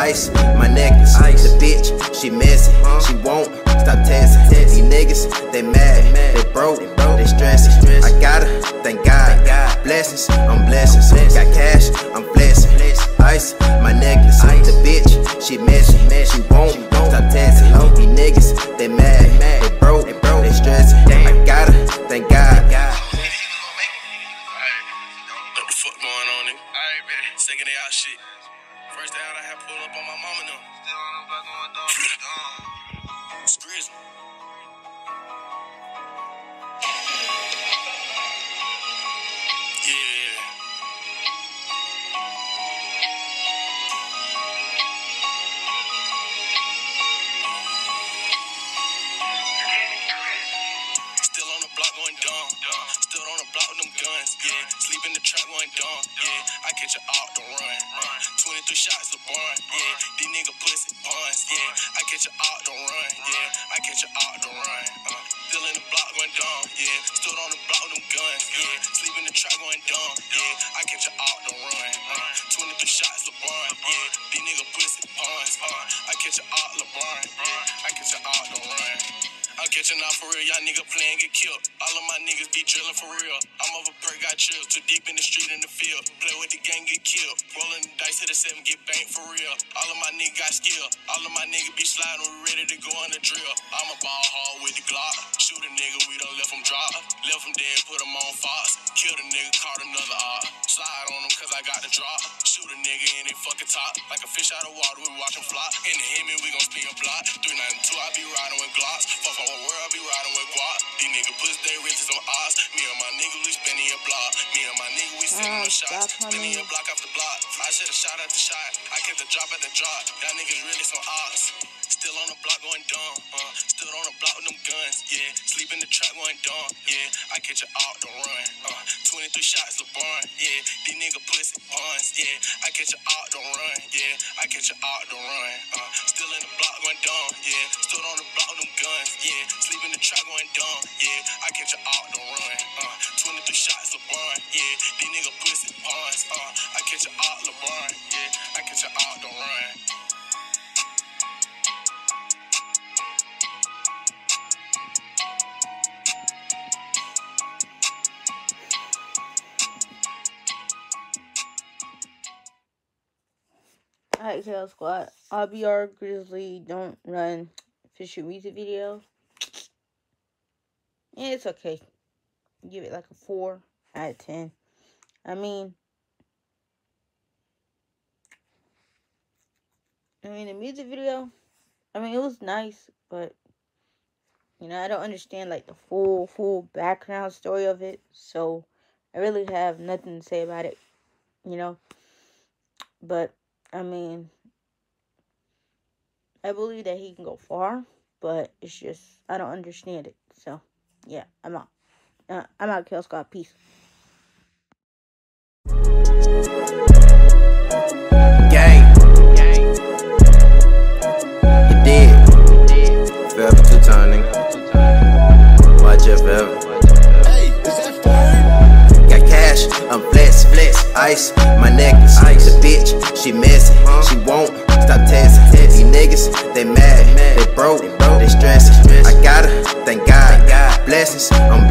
flex, ice, my necklace. Ice. The bitch, she messy, she won't stop texting. These niggas, they mad, they broke, they stressing. I got her, thank God. Blessings, I'm blessings. Got cash, I'm blessing. Ice, my necklace. The bitch, she messy, she won't stop texting. These niggas, they mad, they broke, they stressing. I got her, thank God. What the fuck going on, nigga? Alright, man. Second day out shit. Pulled up on my mama now. Sleep in the trap going dumb. Yeah. I catch a out the run. Uh, 23 shots LeBron. Yeah. These nigga pussy buns. Yeah. I catch a out the run. Yeah. I catch a out the run. Uh, still in the block going dumb. Yeah. Stood on the block with them guns. Yeah. Sleep in the trap going dumb. Yeah. I catch a out the run. Uh, 23 shots LeBron. Yeah. These nigga pussy buns. Uh, I catch a out LeBron. Yeah. Catching out for real, y'all nigga playing get killed. All of my niggas be drilling for real. I'm over perk, got chills, too deep in the street in the field. Play with the gang, get killed. Rolling the dice hit a seven, get banked for real. All of my niggas got skill. All of my niggas be sliding, we ready to go on the drill. I'm a ball hard with the Glock. Shoot a nigga, we done left him drop. Left him dead, put him on Fox. Killed a nigga, caught another op. Slide on him cause I got the drop. Shoot a nigga in it fucking top. Like a fish out of water, we watch him flop. In the me, we gon' spin a block. 392, I be riding with Glocks. Fuck the I some odds. Me and my nigga, we spinning your block. Me and my nigga, we sending Oh, the shots. Spinning your block after block. I should've shot at the shot. I kept the drop at the drop. Y'all niggas really some odds. Still on the block going dumb. Uh, still on guns. Yeah. Sleep in the trap going dumb. Yeah. I catch it out the run. Uh, 23 shots LeBron. Yeah. These nigga pussy buns. Yeah. I catch it out the run. Yeah. I catch it out the run. Uh, still in the block going dumb. Yeah. Still on the block with them guns. Yeah. Sleep in the trap going dumb. Yeah. I catch it out the run. Uh, 23 shots LeBron. Yeah. These nigga pussy buns. Uh, Alright, Tail Squad. Grizzley don't run official music video. It's okay. Give it like a 4 out of 10. I mean, I mean, the music video, I mean, it was nice, but, you know, I don't understand, like, the full, full background story of it. So, I really have nothing to say about it, you know. But, I mean, I believe that he can go far, but it's just I don't understand it. So, yeah, I'm out. Uh, I'm out, KL-Squad. Peace. Gang. You did. Forever two time, nigga. Watch it forever. Got cash, I'm flex, flex, ice, my necklace. The bitch, she messy, she won't stop texting. These niggas, they mad, they broke, they stressing. I got her, thank God. Blessings, I'm